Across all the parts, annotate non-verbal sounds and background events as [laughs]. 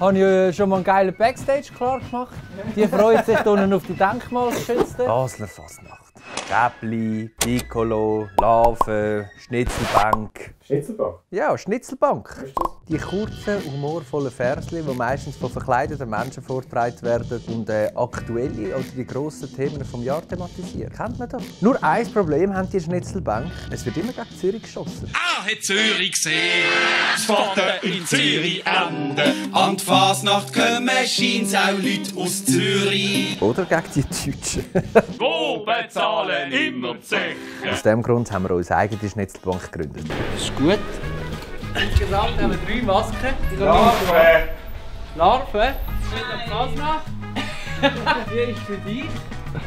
habe ich äh, schon mal einen geilen Backstage klar gemacht. Die freut sich unten auf die Denkmalgeschützte. Basler Fasnacht. Gäbli, Piccolo, Larve, Schnitzelbank. Schnitzelbank? Ja, Schnitzelbank. Was ist das? Die kurzen, humorvollen Versli, die meistens von verkleideten Menschen vorgetragen werden und äh, aktuelle oder die grossen Themen vom Jahr thematisieren. Kennt man das? Nur ein Problem haben die Schnitzelbank. Es wird immer gegen Zürich geschossen. Ah, hat Zürich gesehen. Das Vater in Zürich ende. An die Fasnacht kommen scheint's auch Leute aus Zürich. Oder gegen die Deutschen. [laughs] Wo bezahlen immer die Zeche. Aus diesem Grund haben wir unsere eigene Schnitzelbank gegründet. Das ist gut. Insgesamt haben wir drei Masken. Larve! Larve. Mit der Fasnacht. Die ist für dich.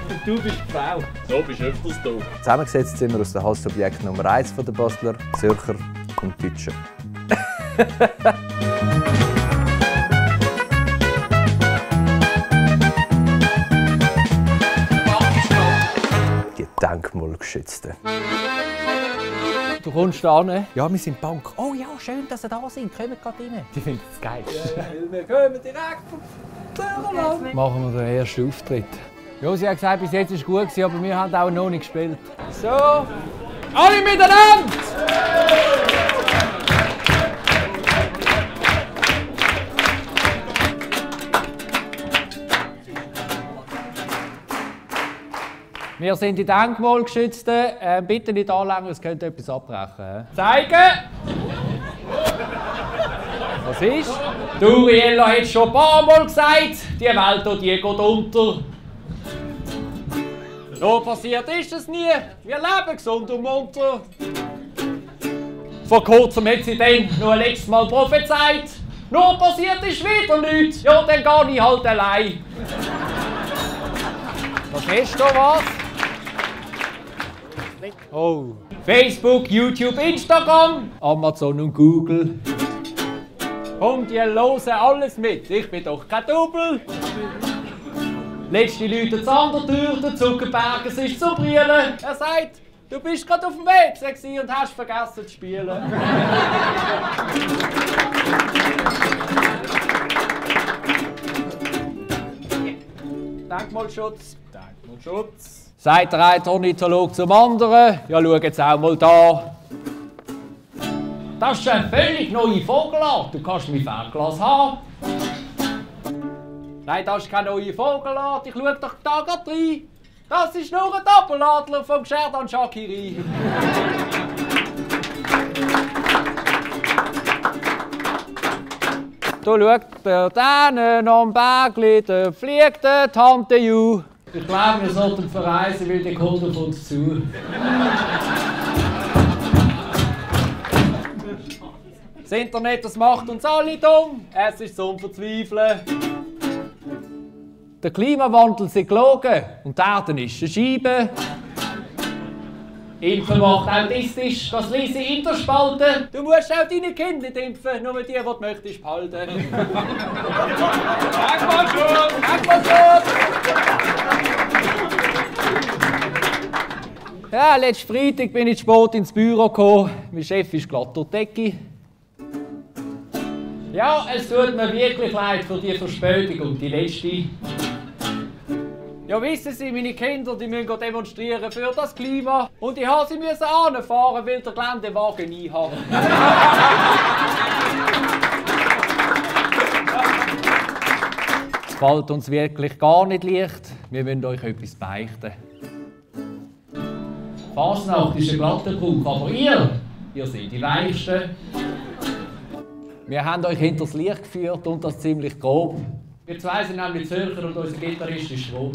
Und du bist die Frau. So bist du öfters da. Zusammengesetzt sind wir aus den Hassobjekten Nummer 1 der Basler, Zürcher und Deutschen. Die Denkmalgeschützten. Du kommst da hin. Ja, wir sind Bank. Oh ja, schön, dass ihr da sind. Kommt gerade rein. Die finden es geil. wir kommen direkt vom Zürich. Machen wir den ersten Auftritt. Josi hat gesagt, bis jetzt war es gut, aber wir haben auch noch nicht gespielt. So, alle miteinander! Wir sind die Denkmalgeschützten. Äh, bitte nicht anlangen, es könnte etwas abbrechen. Zeigen! Was ist? Die Uriella hat schon ein paar Mal gesagt, die Welt hier, die geht unter. So passiert ist es nie. Wir leben gesund und munter. Vor kurzem hat sie dann noch ein letztes Mal prophezeit. Nur passiert ist wieder nichts. Ja, dann gehe ich halt allein. Was ist da was? Oh. Facebook, YouTube, Instagram, Amazon und Google. Komm, die hören alles mit. Ich bin doch kein Double. Letzte Leute zur anderen Tür, der Zuckerberg, es ist zu brillen. Er sagt, du bist gerade auf dem Weg sexy, und hast vergessen zu spielen. [laughs] Denkmalschutz. Denkmalschutz. Sagt der eine Ornithologe zum anderen, ja schau jetzt auch mal da. Das ist eine völlig neue Vogelart. Du kannst mein Fernglas haben. Nein, das ist keine neue Vogelart. Ich schaue doch da gerade rein. Das ist nur ein Doppeladler vom Sherdan Shakiri. Da schaut der Dänen am Bergli, da fliegt die Tante Ju. Ich glaube, wir sollten verreisen, weil kommt auf uns zu. Das Internet, das macht uns alle dumm. Es ist zum Verzweifeln. Der Klimawandel ist gelogen und die Erde ist eine Scheibe. Impfen macht autistisch, das lese ich in der Spalte. Du musst auch deine Kinder nicht impfen, nur die, die du möchtest behalten. Sag mal schon! Sag mal schon! Ja, letzten Freitag bin ich spät ins Büro gekommen. Mein Chef ist glatt durch die Decke. Ja, es tut mir wirklich leid für die Verspätung und die letzte. Ja, wissen Sie, meine Kinder die müssen demonstrieren für das Klima. Und ich habe sie müssen anfahren, weil der Geländewagen nie hat. Es fällt uns wirklich gar nicht leicht. Wir müssen euch etwas beichten. Fasnacht ist ein glatter Brauch, aber ihr, ihr seid die Weichsten. Wir haben euch hinters Licht geführt und das ziemlich grob. Wir zwei sind nämlich Zürcher und unser Gitarrist ist Schwab.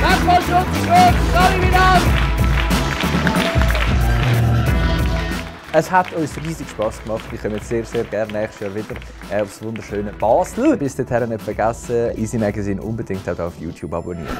Denkmalschutz ist gut, sorry wieder! Es hat uns riesig Spass gemacht. Wir kommen sehr, sehr gerne nächstes Jahr wieder äh, aufs wunderschöne Basel. Bis dahin nicht vergessen, Easy Magazine unbedingt auch auf YouTube abonnieren.